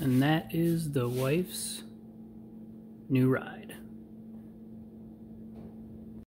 And that is the wife's new ride.